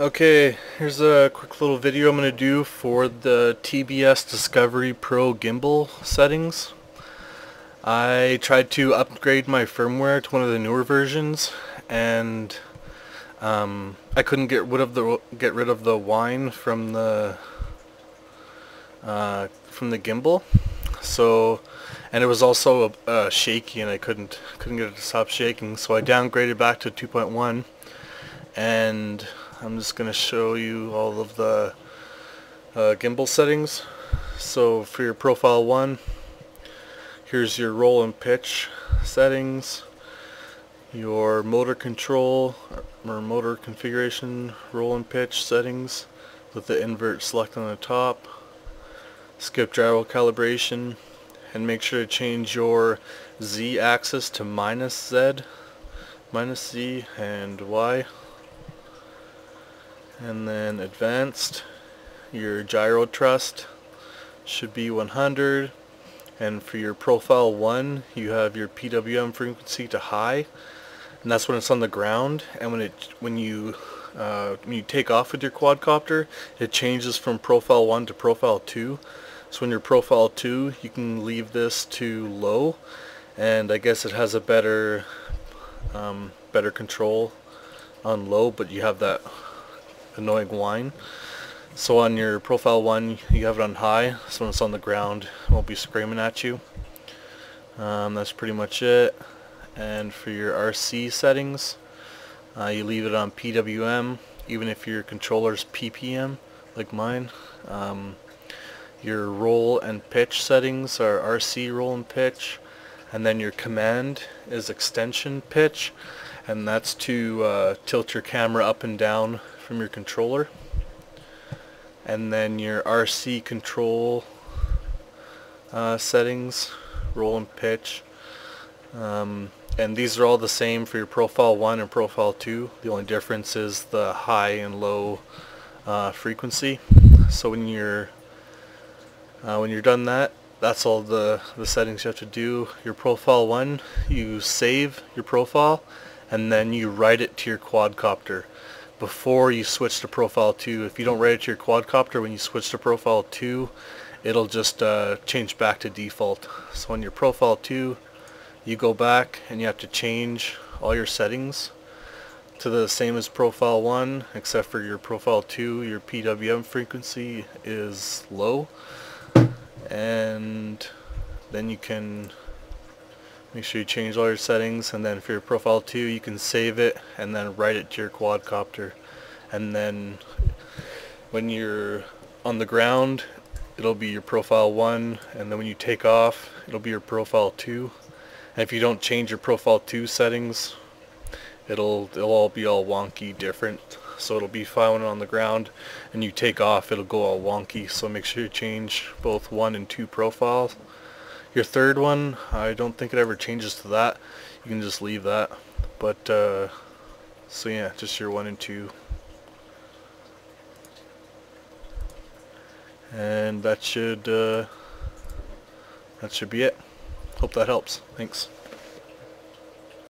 Okay, here's a quick little video I'm going to do for the TBS Discovery Pro gimbal settings. I tried to upgrade my firmware to one of the newer versions and um, I couldn't get rid of the get rid of the whine from the uh, from the gimbal. So and it was also uh, shaky and I couldn't couldn't get it to stop shaking so I downgraded back to 2.1 and I'm just going to show you all of the uh, gimbal settings. So for your profile 1, here's your roll and pitch settings, your motor control or motor configuration roll and pitch settings with the invert select on the top, skip gyro calibration, and make sure to change your Z axis to minus Z, minus Z and Y and then advanced your gyro trust should be 100 and for your profile 1 you have your PWM frequency to high. And that's when it's on the ground. And when it when you uh, when you take off with your quadcopter it changes from profile 1 to profile 2 so when you're profile 2 you can leave this to low. And I guess it has a better um, better control on low but you have that annoying whine. So on your profile one, you have it on high, so when it's on the ground, it won't be screaming at you. Um, that's pretty much it. And for your RC settings, uh, you leave it on PWM, even if your controller's PPM, like mine. Um, your roll and pitch settings are RC roll and pitch, and then your command is extension pitch, and that's to uh, tilt your camera up and down from your controller. And then your RC control uh, settings roll and pitch. Um, and these are all the same for your profile 1 and profile 2 the only difference is the high and low uh, frequency. So when you're uh, when you're done that that's all the the settings you have to do. Your profile 1 you save your profile and then you write it to your quadcopter before you switch to profile 2 if you don't write it to your quadcopter when you switch to profile 2 it'll just uh, change back to default. So on your profile 2 you go back and you have to change all your settings to the same as profile 1 except for your profile 2 your PWM frequency is low. And then you can make sure you change all your settings and then for your profile 2 you can save it and then write it to your quadcopter. And then when you're on the ground it'll be your profile 1 and then when you take off it'll be your profile 2 and if you don't change your profile 2 settings it'll it'll all be all wonky different. So it'll be fine when on the ground and you take off it'll go all wonky. So make sure you change both 1 and 2 profiles your third one, I don't think it ever changes to that. You can just leave that. But, uh, so yeah, just your one and two. And that should, uh, that should be it. Hope that helps. Thanks.